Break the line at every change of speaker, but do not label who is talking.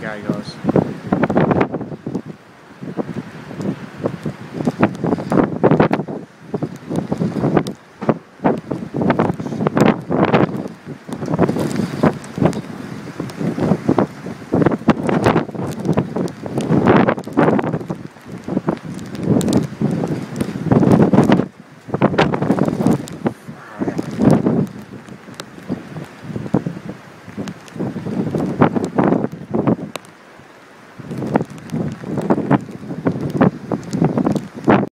guy goes.